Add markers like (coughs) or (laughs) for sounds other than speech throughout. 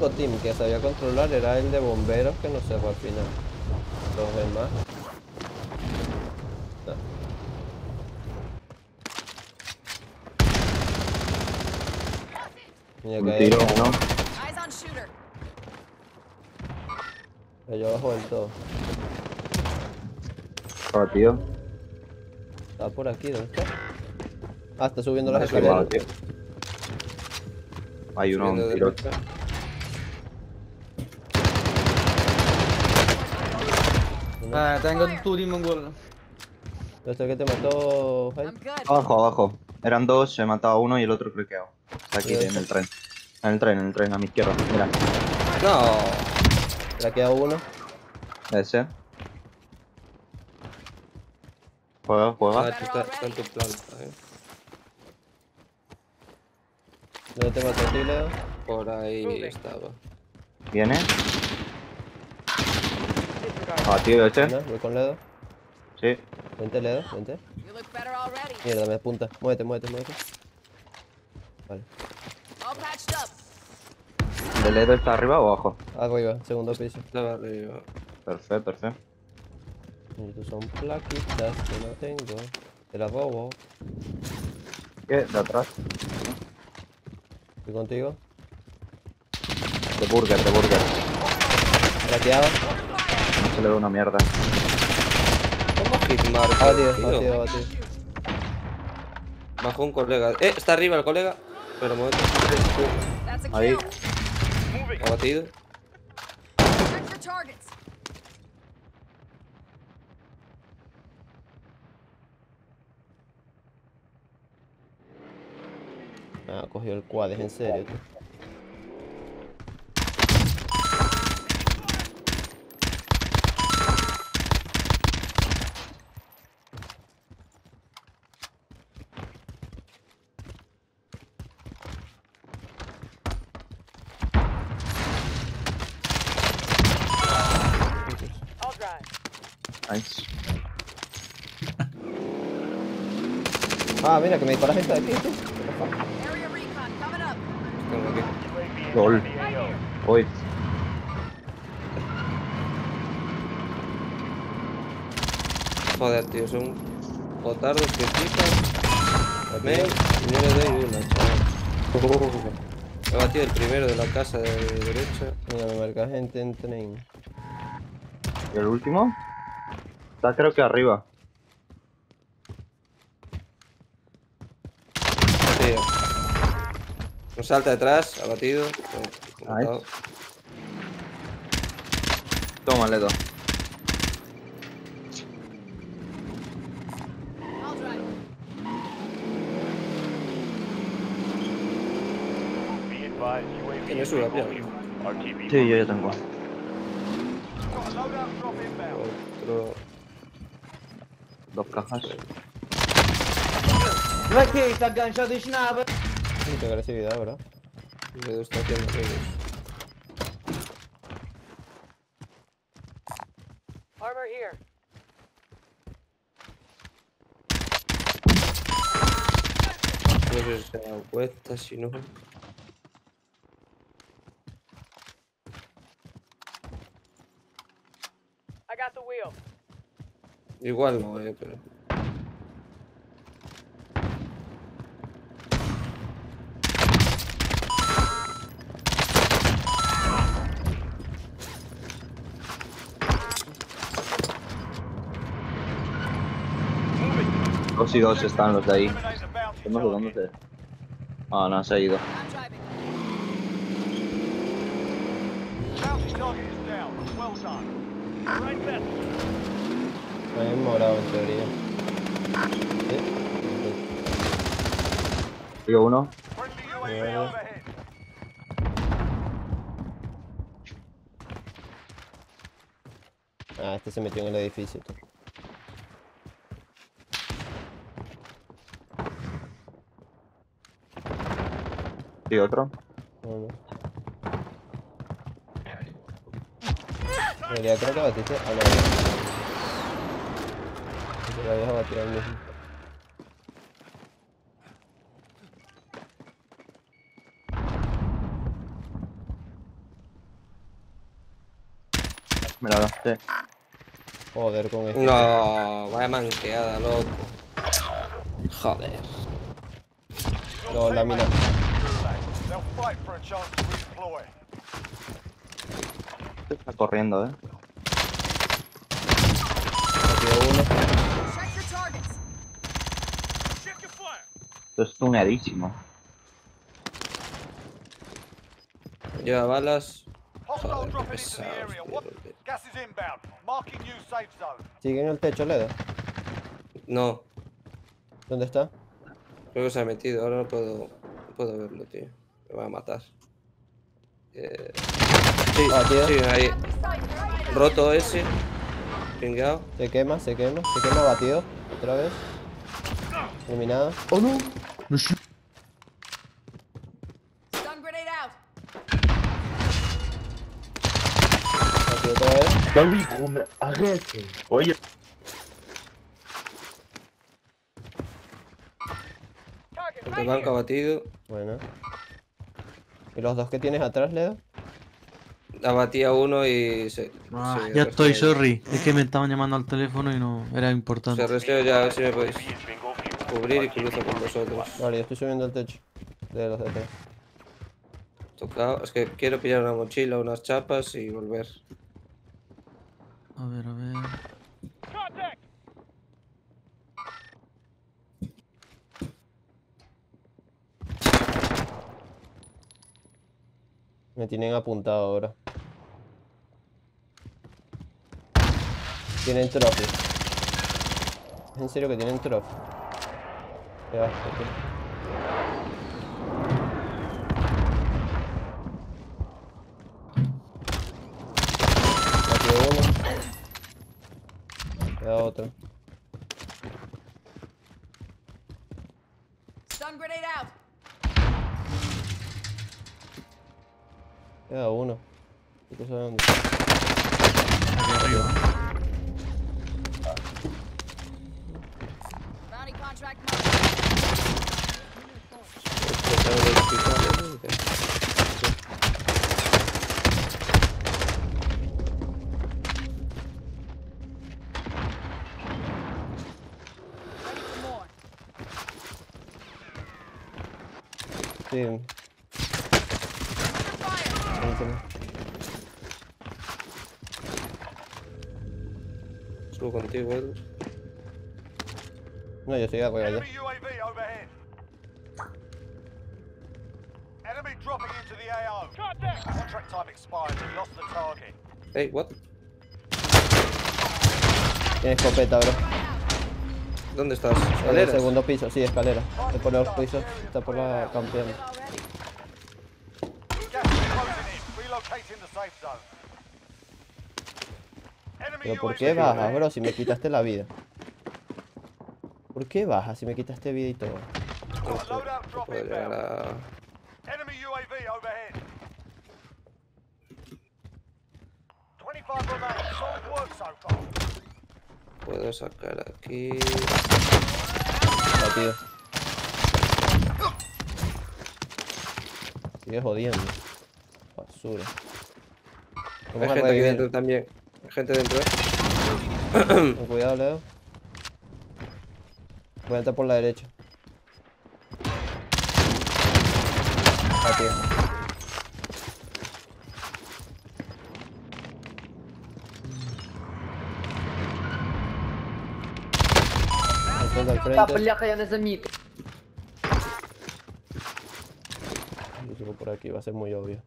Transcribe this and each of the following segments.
El único team que sabía controlar era el de bomberos que no se fue al final. Los demás. No. Mira que tiro, hay uno. Eyes on shooter. allá abajo del todo. Abatido. Está por aquí, ¿dónde está? Ah, está subiendo las escaleras. Hay uno, un tiro. Ah, tengo tu Demon Wall. Este que te mató, Jai. Abajo, abajo. Eran dos, he matado a uno y el otro cliqueado. Está aquí ¿Dónde en el tren. En el tren, en el tren, a mi izquierda. Mira, No. Le ha quedado uno. ese. Juega, juega. Ah, tú está, está en tu planta, eh. ¿Dónde te mató a ti, Leo? Por ahí estaba. Viene. Abatido ese. ¿No? Voy con Ledo. Sí. Vente, Ledo, vente. Mierda, me apunta. Muévete, muévete, muévete. Vale. ¿El dedo está arriba o abajo? Arriba, segundo piso. Arriba. Perfecto, perfecto. Estos son plaquitas que no tengo. Te las robo. ¿Qué? De atrás. Estoy contigo. De burger, de burger. Plaqueado. Se le ve una mierda. ¿Cómo? Abatido, tío? abatido, abatido. Bajó un colega. Eh, está arriba el colega. Pero a Ahí. Abatido. Ah, cogió el quad, es en serio, tío. Nice. (laughs) Ah, mira, que me dispara gente de aquí, tú. Voy. Joder, tío, son botardos que flipan. Me, y no le doy una, chaval. He batido el primero de la casa de derecha. Mira, me marca gente en tren. ¿Y el último? Está creo que arriba. Tío. Un salta detrás, abatido. matado. Toma, Ledo. I'll drive. Tiene su rápido. Sí, yo ya tengo. Otro. Dos cajas. Ma che sta agganciato in nave? Mucha agresividad, ¿verdad? Dedo está haciendo ruidos. Armor here. No sé si se ha dado cuenta, si no. I got the wheel. Igual no, eh, pero. Dos y dos están los de ahí. Ah, no, se ha ido. Bien morado en teoría. Sí. Uno. Mierda. Ah, este se metió en el edificio. tú. Y otro. No, no. En realidad creo que batiste a la por la vieja va a tirar un. Me la gasté. Joder, con esto. No, vaya manqueada, loco. Joder. No, la mina. Está corriendo, eh. Esto es tuneadísimo. Lleva balas. Joder, qué tío. Sigue en el techo, Ledo. No, ¿Dónde está? creo que se ha metido. Ahora no puedo, no puedo verlo, tío. Me va a matar. Eh, Sí, Batido. sí, ahí. Roto ese. Pingado. Se quema, se quema, se quema batido. Otra vez. Eliminado. Stun grenade David, come- arrête. Oye, Target. De banca batido. Bueno. ¿Y los dos que tienes atrás, Ledo? Abatía uno y se. Ah, se ya estoy, sorry. Es que me estaban llamando al teléfono y no era Se importante. resteo ya, a ver si me podéis cubrir y cruzo con vosotros. Vale, yo estoy subiendo el techo. De los atrás. Tocado. Es que quiero pillar una mochila, unas chapas y volver. A ver, a ver. Me tienen apuntado ahora. Tienen trophy. ¿Es en serio que tienen trophy? Batido uno. Queda otro. Stun grenade out. Queda uno. ¿Qué cosa de dónde arriba. Bounty contract marked. Está en el hospital, ¿eh? Ready for more. Sí, Under fire. permíteme. Subo contigo, Edu. No, yo estoy arriba ya. Enemy UAV overhead. Enemy dropping into the AO. Contact. Contract time expired. We lost the target. Hey, what? Tiene escopeta, bro. ¿Dónde estás? En el ¿Escaleras? segundo piso, sí, escalera. De por los pisos, está por la campeona. Pero ¿por qué bajas, bro, si me quitaste la vida? ¿Por qué bajas si me quitaste vida y todo? No drop puedo llegar inbound. a... Puedo sacar aquí... Batido. Sigue jodiendo. Basura. Hay gente aquí dentro también. Hay gente dentro, ¿eh? (coughs) Con cuidado, Leo. Voy a entrar por la derecha. Batido. Esto al frente. бляха, я не замітив. Yo sigo por aquí, va a ser muy obvio.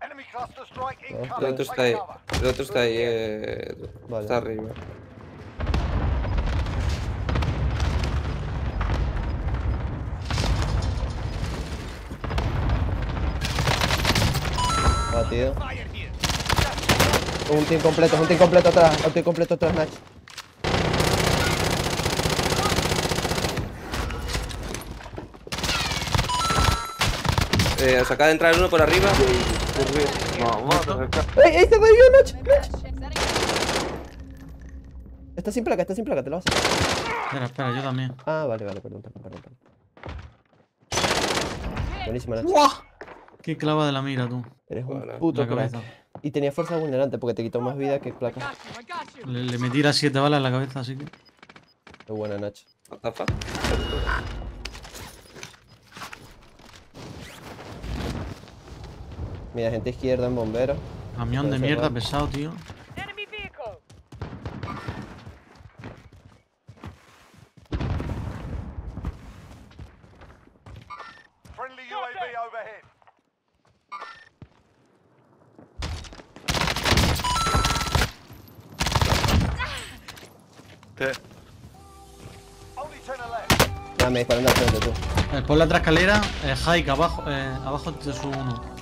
Enemy cluster strike El El incoming. otro está Take ahí. cover. El otro está ahí, eh... Edu. Vale. Está arriba. Batido. Un team completo, un team completo atrás, un team completo atrás, Nach. Eh, os acaba de entrar uno por arriba. ¡Ey, ey, se! Setting Está sin placa, está sin placa, te lo vas a hacer. Espera, espera, yo también. Ah, vale, vale, perdón, perdón, perdón. perdón. Buenísima, Nach. ¡Guau! Qué clava de la mira, tú. Eres un Bueno, puto crack. cabeza. Y tenía fuerza vulnerante porque te quitó más vida que placa. Le, le metí las 7 balas en la cabeza, así que. Qué buena, Nacho. What the fuck? Mira, gente izquierda en bombero. Camión de mierda, pesado, tío. Friendly UAV overhead. Only 10 are left. Ah, me disparan de al frente, tú. Eh, por la otra escalera, eh, Hike, abajo, eh, abajo de su uno.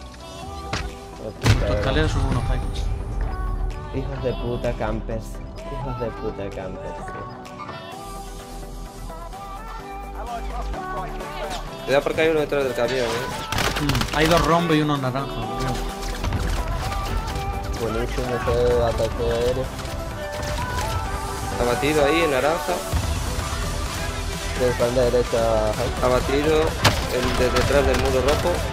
La escalera sub uno, Hike. Hijos de puta campers. Hijos de puta campers. tío. Cuidado porque hay uno detrás del camión, eh. Mm, Hay dos rombos y uno naranja, creo. Buenísimo ese ataque aéreo. Está batido ahí, el naranja. De espalda derecha. Está batido el de detrás del muro rojo.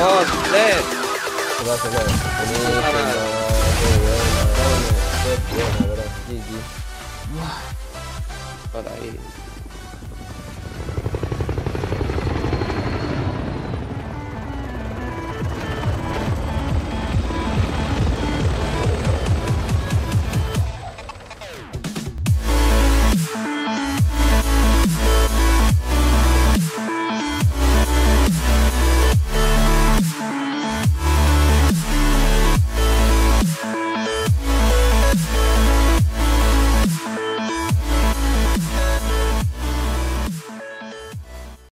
¡Joder! ¿Qué pasa, qué? Buenísimo. Ah, vale. Qué buena, coño. Qué buena, bro. GG. Por ahí.